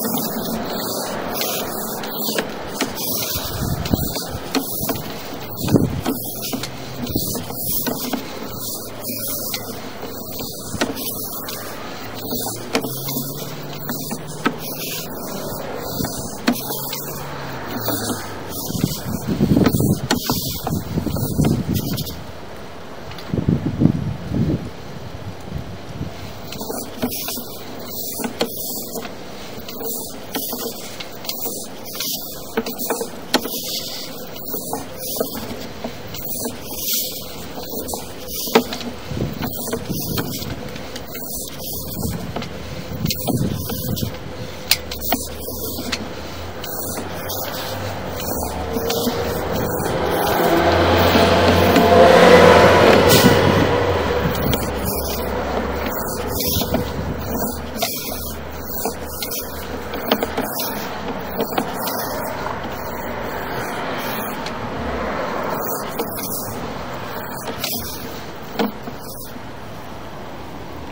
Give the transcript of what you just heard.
すげえ。Yeah.